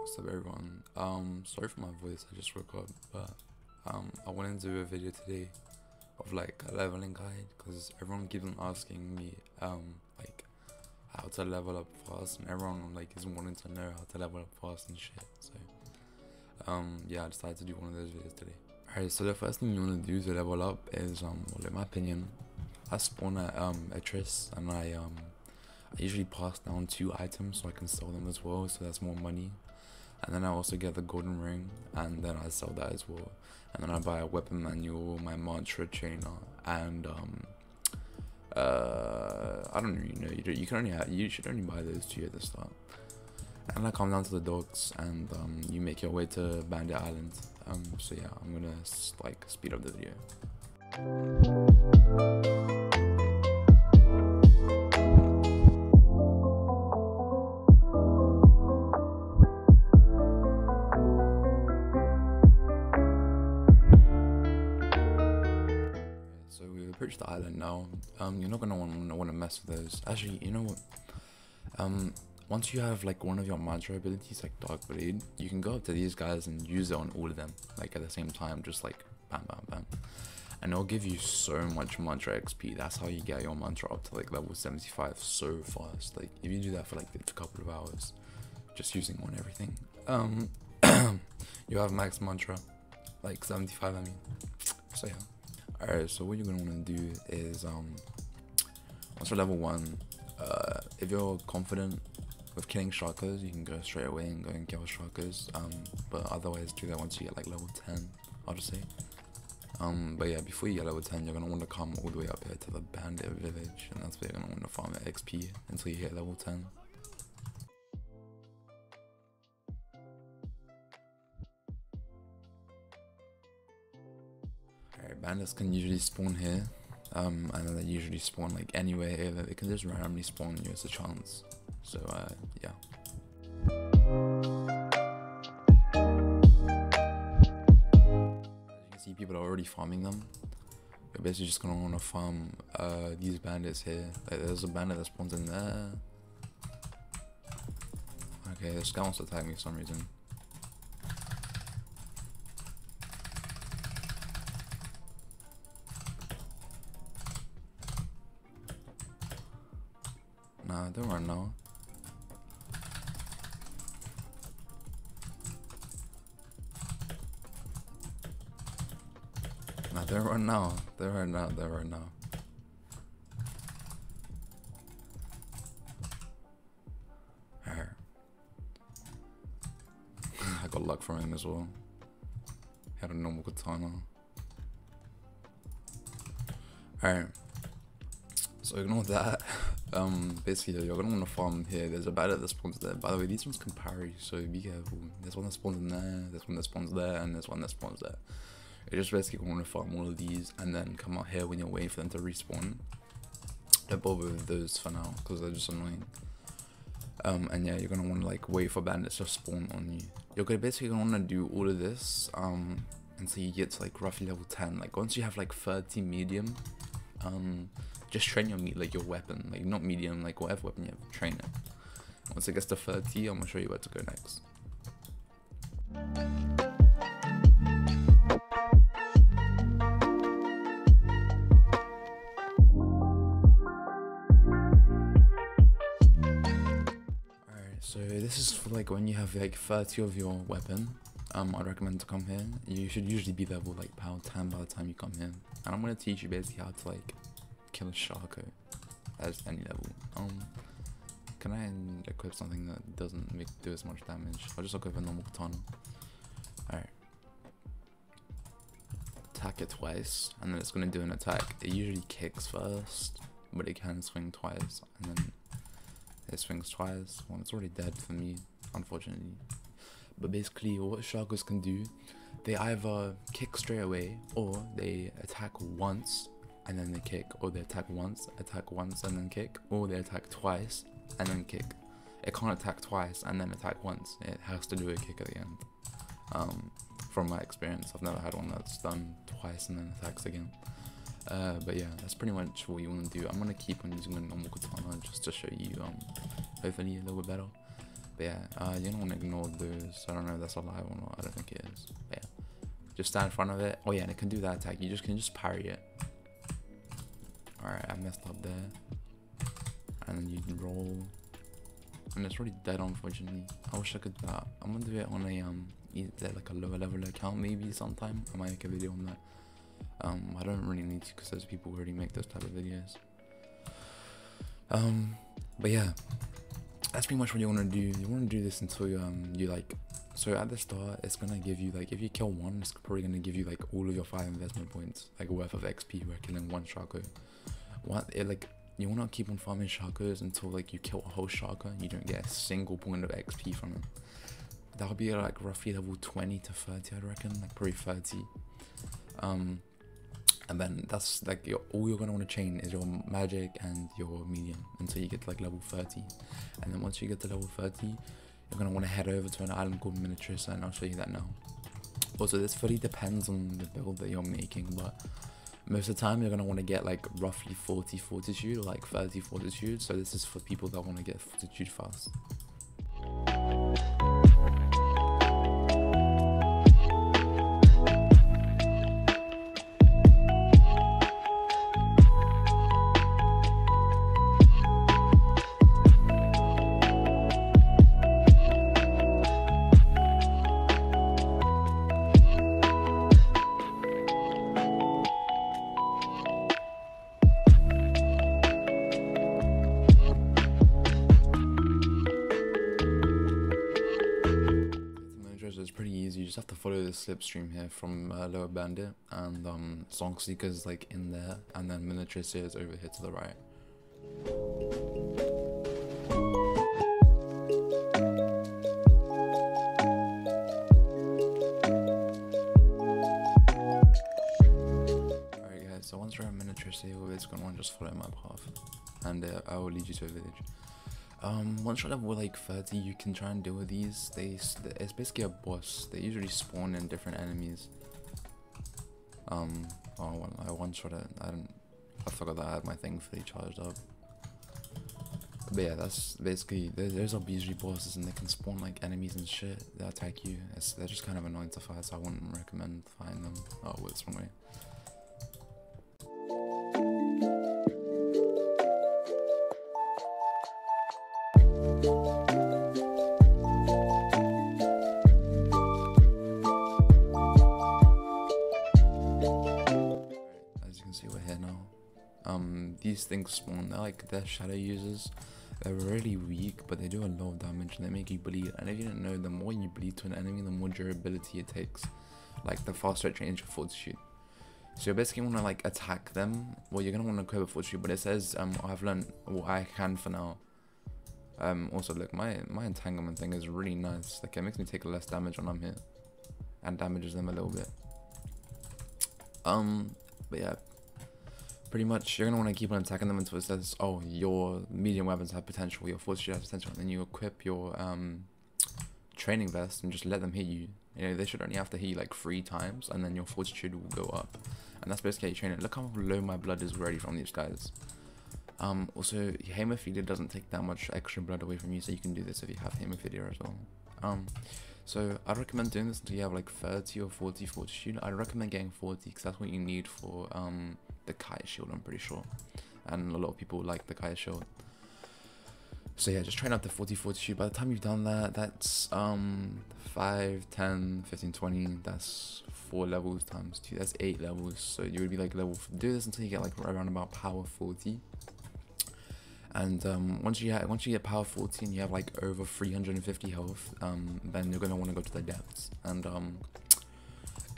What's up everyone? Um, sorry for my voice, I just woke up, but um, I wanted to do a video today of like a leveling guide because everyone keeps on asking me um like how to level up fast and everyone like is wanting to know how to level up fast and shit. So um yeah, I decided to do one of those videos today. Alright, so the first thing you want to do to level up is um well in my opinion, I spawn at um Etris and I um I usually pass down two items so I can sell them as well, so that's more money. And then I also get the golden ring, and then I sell that as well. And then I buy a weapon manual, my mantra trainer, and um, uh, I don't really know. You, you can only have, you should only buy those two at the start. And I come down to the docks, and um, you make your way to Bandit Island. Um, so yeah, I'm gonna like speed up the video. Island now, um, you're not gonna want to want to mess with those. Actually, you know what? Um, once you have like one of your mantra abilities, like Dark Blade, you can go up to these guys and use it on all of them, like at the same time, just like bam, bam, bam. And it'll give you so much mantra XP. That's how you get your mantra up to like level 75 so fast. Like if you do that for like a couple of hours, just using on everything, um, you have max mantra, like 75. I mean, so yeah. Alright, so what you're gonna wanna do is um once level one, uh, if you're confident with killing Sharkos, you can go straight away and go and kill Sharkos. Um, but otherwise, do that once you get like level 10, I'll just say. Um, but yeah, before you get level 10, you're gonna want to come all the way up here to the bandit village, and that's where you're gonna want to farm the XP until you hit level 10. pandas can usually spawn here. Um, I know they usually spawn like anywhere here, they can just randomly spawn you as a chance. So uh, yeah. As you can see, people are already farming them. You're basically just gonna wanna farm uh, these bandits here. Like there's a bandit that spawns in there. Okay, this guy wants to attack me for some reason. Nah, don't run now. Nah, don't run now. Don't run now. Now. Alright. I got luck from him as well. He had a normal katana. Alright. So ignore that. Um, basically, you're gonna wanna farm here. There's a bandit that spawns there. By the way, these ones can parry, so be careful. There's one that spawns in there, there's one that spawns there, and there's one that spawns there. You just basically wanna farm all of these and then come out here when you're waiting for them to respawn. Don't bother with those for now, because they're just annoying. Um, and yeah, you're gonna wanna like wait for bandits to spawn on you. You're gonna basically gonna wanna do all of this um, until you get to like roughly level 10. Like once you have like 30 medium, um, just train your meat like your weapon, like not medium, like whatever weapon you have, train it. Once it gets to 30, I'm gonna show you where to go next. So this is for like when you have like 30 of your weapon. Um, I'd recommend to come here. You should usually be level like power 10 by the time you come here. And I'm gonna teach you basically how to like kill a Sharko at any level. Um, can I equip something that doesn't make do as much damage? I'll just equip a normal katana. Alright. Attack it twice, and then it's gonna do an attack. It usually kicks first, but it can swing twice, and then it swings twice. Well, it's already dead for me, unfortunately. But basically, what Sharkos can do, they either kick straight away, or they attack once and then they kick, or they attack once, attack once and then kick, or they attack twice and then kick. It can't attack twice and then attack once. It has to do a kick at the end. Um, from my experience, I've never had one that's done twice and then attacks again. Uh, but yeah, that's pretty much what you want to do. I'm gonna keep on using my normal katana just to show you, um, hopefully a little bit better. But yeah, uh, you don't want to ignore those. I don't know if that's alive or not. I don't think it is. But yeah, just stand in front of it. Oh yeah, and it can do that attack. You just can just parry it. All right, I messed up there. And you can roll. And it's already dead, unfortunately. I wish I could. that. I'm gonna do it on a um, either like a lower level account maybe sometime. I might make a video on that. Um, I don't really need to because there's people who already make those type of videos. Um, but yeah, that's pretty much what you want to do. You want to do this until um you like. So at the start, it's gonna give you like if you kill one, it's probably gonna give you like all of your five investment points, like worth of XP for killing one Sharko. What it like you wanna keep on farming Sharkos until like you kill a whole Sharko and you don't get a single point of XP from it. That'll be like roughly level 20 to 30, I reckon, like probably 30. Um, and then that's like your, all you're gonna want to chain is your magic and your medium until you get to like level 30 and then once you get to level 30 you're gonna want to head over to an island called Minityrsa and I'll show you that now. Also this fully depends on the build that you're making but most of the time you're gonna want to get like roughly 40 fortitude or like 30 fortitude so this is for people that want to get fortitude fast slipstream here from uh, Lower Bandit and um, Song Seeker's like in there, and then Minityrsa is over here to the right. Alright guys, so once we're at Minityrsa, you're just want to just follow my path, and uh, I will lead you to a village. Um, once you're level like 30, you can try and deal with these. They, it's basically a boss. They usually spawn in different enemies. Um, oh, well, I one shot it. I don't. I forgot that I had my thing fully charged up. But yeah, that's basically there, there's usually bosses and they can spawn like enemies and shit that attack you. It's, they're just kind of annoying to fight, so I wouldn't recommend fighting them. Oh, wait, it's wrong way. Spawn. They're like they're shadow users. They're really weak, but they do a lot of damage and they make you bleed. And if you don't know, the more you bleed to an enemy, the more durability it takes. Like the faster it changes your fortitude. So you basically want to like attack them. Well, you're gonna want to equip a fortitude, but it says um I've learned what I can for now. Um, also look, my my entanglement thing is really nice. Like it makes me take less damage when I'm hit, and damages them a little bit. Um, but yeah, pretty much you're gonna want to keep on attacking them until it says, "Oh, your medium weapons have potential, your fortitude has potential," and then you equip your um training vest and just let them hit you. You know, they should only have to hit you like three times, and then your fortitude will go up. And that's basically how you train it. Look how low my blood is already from these guys. Um, also, hemophilia doesn't take that much extra blood away from you, so you can do this if you have hemophilia as well. Um, so I'd recommend doing this until you have like 30 or 40 fortitude. I'd recommend getting 40 because that's what you need for um, the Kaya shield, I'm pretty sure. And a lot of people like the Kaya shield. So yeah, just train up to 40 fortitude. By the time you've done that, that's um 5, 10, 15, 20. That's four levels times two. That's eight levels. So you would be like level. Do this until you get like around about power 40 and um, once you have once you get power 14 you have like over 350 health um, then you're gonna want to go to the depths and um,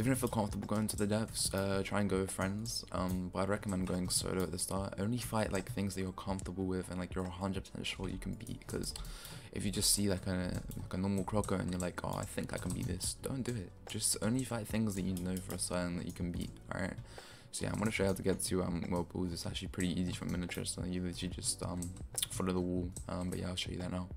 even if you're comfortable going to the depths uh, try and go with friends um, but I recommend going solo at the start only fight like things that you're comfortable with and like you're 100% sure you can beat because if you just see like a like a normal croco and you're like oh I think I can beat this don't do it just only fight things that you know for a certain that you can beat alright so yeah, I'm gonna show you how to get to um, whirlpools. It's actually pretty easy from Minityrsa, so you literally just um, follow the wall. Um, but yeah, I'll show you that now.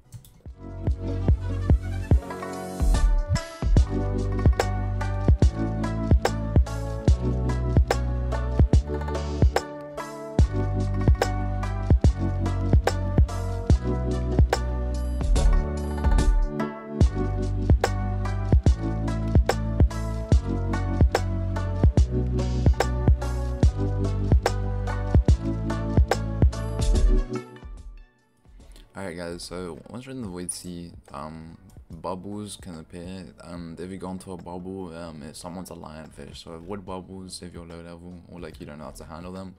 So once you're in the Void Sea, um, bubbles can appear, and if you go into a bubble, um, if someone's a lionfish, so wood bubbles if you're low level, or like you don't know how to handle them.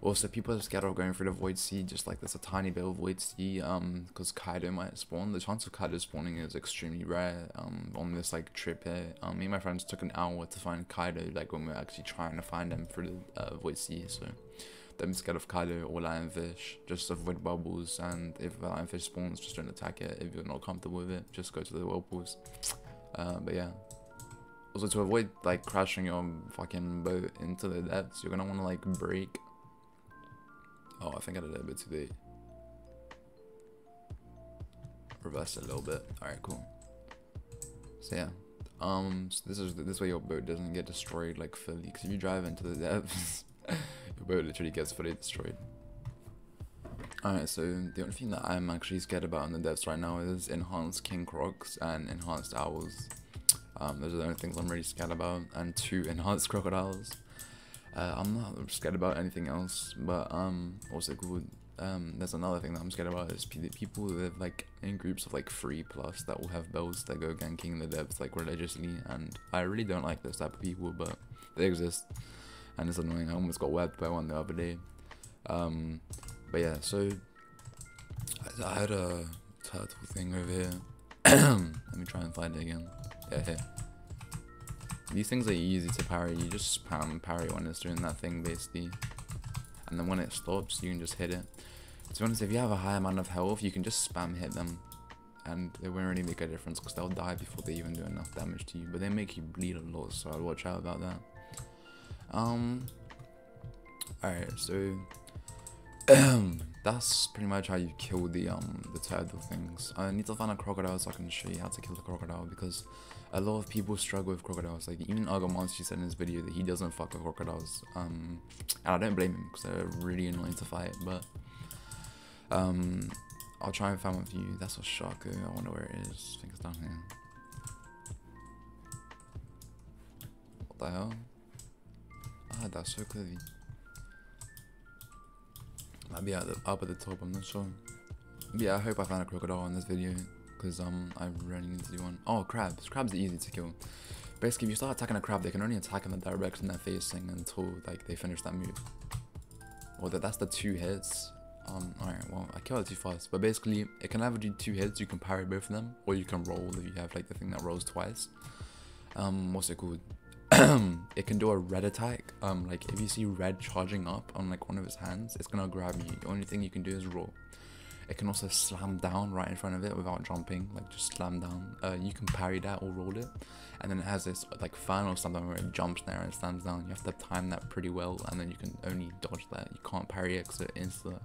Also, people are scared of going through the Void Sea, just like there's a tiny bit of Void Sea, um, because Kaido might spawn. The chance of Kaido spawning is extremely rare, um, on this, like, trip here. Um, me and my friends took an hour to find Kaido, like, when we were actually trying to find him through the uh, Void Sea, so don't be scared of Kaido or Lionfish, just avoid bubbles, and if a Lionfish spawns, just don't attack it. If you're not comfortable with it, just go to the whirlpools. Uh, but yeah. Also, to avoid, like, crashing your fucking boat into the depths, you're gonna wanna, like, break Oh, I think I did it a bit too late. Reverse a little bit. Alright, cool. So yeah. Um, so this is this way your boat doesn't get destroyed like fully. Because if you drive into the depths, your boat literally gets fully destroyed. Alright, so the only thing that I'm actually scared about in the depths right now is enhanced king crocs and enhanced owls. Um, those are the only things I'm really scared about, and two enhanced crocodiles. Uh, I'm not scared about anything else, but um, also cool. Um, there's another thing that I'm scared about is people that live like in groups of like three plus that will have bells that go ganking the depths like religiously, and I really don't like those type of people, but they exist, and it's annoying. I almost got webbed by one the other day. Um, but yeah, so I, I had a turtle thing over here. Let me try and find it again. Yeah, here. These things are easy to parry. You just spam parry when it's doing that thing, basically. And then when it stops, you can just hit it. To be honest, if you have a high amount of health, you can just spam hit them. And they won't really make a difference because they'll die before they even do enough damage to you. But they make you bleed a lot, so I'd watch out about that. Um. Alright, so that's pretty much how you kill the um the turtle things. I need to find a crocodile so I can show you how to kill the crocodile because a lot of people struggle with crocodiles. Like even Argomonster said in his video that he doesn't fuck with crocodiles. Um, and I don't blame him because they're really annoying to fight. But um, I'll try and find one for you. That's a shocker. I wonder where it is. I think it's down here. What the hell? Ah, that's so clearly. Might be at the, up at the top. I'm not sure. But yeah, I hope I found a crocodile in this video because um I really need to do one. Oh, crabs. Crabs are easy to kill. Basically, if you start attacking a crab, they can only attack in the direction they're facing until like they finish that move. Well, that, that's the two hits. Um, alright, well, I killed it too fast. But basically, it can either do two hits, you can parry both of them, or you can roll if you have like the thing that rolls twice. Um, what's it called? it can do a red attack. Um, like if you see red charging up on like one of its hands, it's gonna grab you. The only thing you can do is roll. It can also slam down right in front of it without jumping, like just slam down. Uh, you can parry that or roll it, and then it has this like final down where it jumps there and slams down. You have to time that pretty well, and then you can only dodge that. You can't parry it because it insta.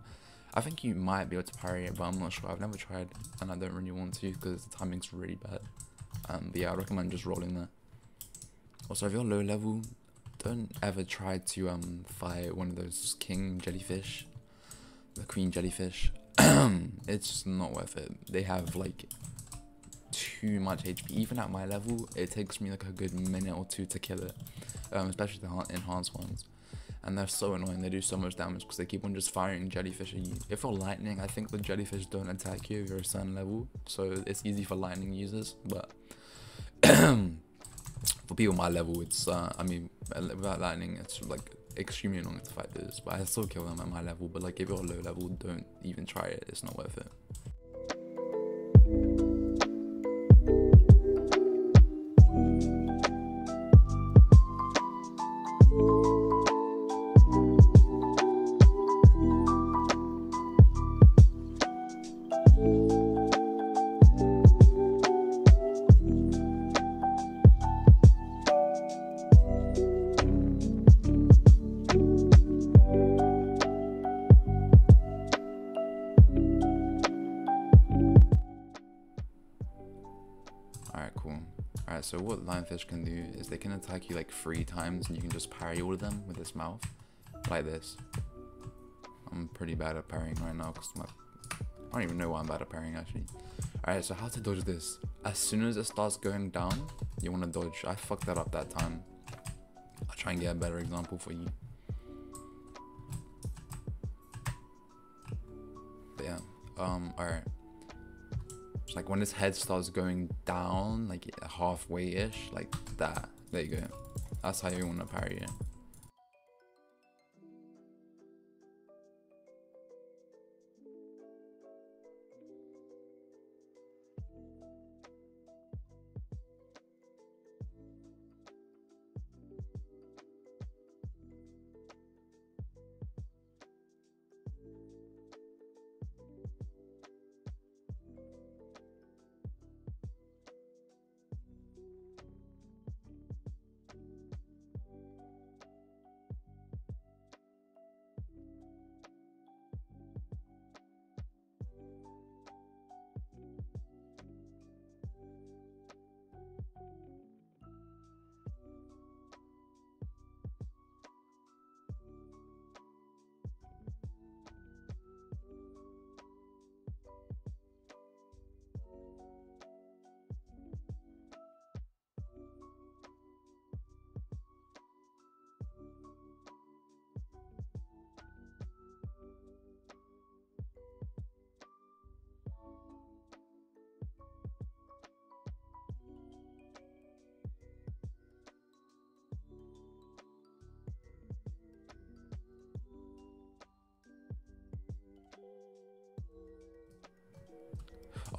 I think you might be able to parry it, but I'm not sure. I've never tried, and I don't really want to because the timing's really bad. Um, but yeah, I recommend just rolling that. Also, if you're low level, don't ever try to um fight one of those king jellyfish, the queen jellyfish. it's not worth it. They have like too much HP. Even at my level, it takes me like a good minute or two to kill it, um, especially the enhanced ones. And they're so annoying. They do so much damage because they keep on just firing jellyfish at you. If you're lightning, I think the jellyfish don't attack you if you're a certain level, so it's easy for lightning users. But for people my level, it's uh, I mean, without lightning, it's like extremely annoying to fight this, but I still kill them at my level. But like, if you're low level, don't even try it. It's not worth it. So what lionfish can do is they can attack you like three times and you can just parry all of them with its mouth. Like this. I'm pretty bad at parrying right now because my... I don't even know why I'm bad at parrying actually. Alright, so how to dodge this. As soon as it starts going down, you want to dodge. I fucked that up that time. I'll try and get a better example for you. But yeah, um, alright. It's like when his head starts going down, like halfway ish, like that. There you go. That's how you want to parry it.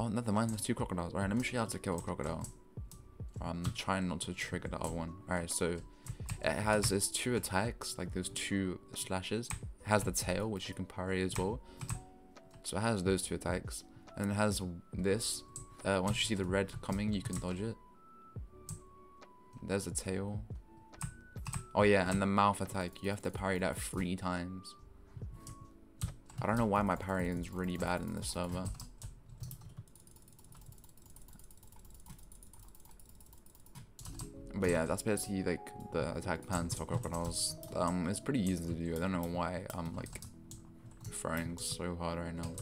Oh, never mind. There's two crocodiles. All right, let me show you how to kill a crocodile. I'm trying not to trigger the other one. All right, so it has its two attacks, like those two slashes. It has the tail, which you can parry as well. So it has those two attacks, and it has this. Uh, once you see the red coming, you can dodge it. There's the tail. Oh yeah, and the mouth attack. You have to parry that three times. I don't know why my parrying is really bad in this server. But yeah, that's basically like the attack plans for crocodiles. Um, it's pretty easy to do. I don't know why I'm like throwing so hard right now.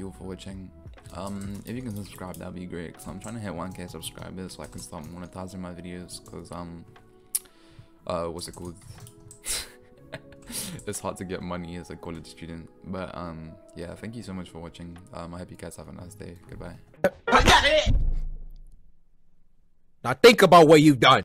You for watching. Um, if you can subscribe, that'd be great. Cause I'm trying to hit 1k subscribers so I can start monetizing my videos. Cause um, uh, what's it called? it's hard to get money as a college student. But um, yeah, thank you so much for watching. Um, I hope you guys have a nice day. Goodbye. Now think about what you've done.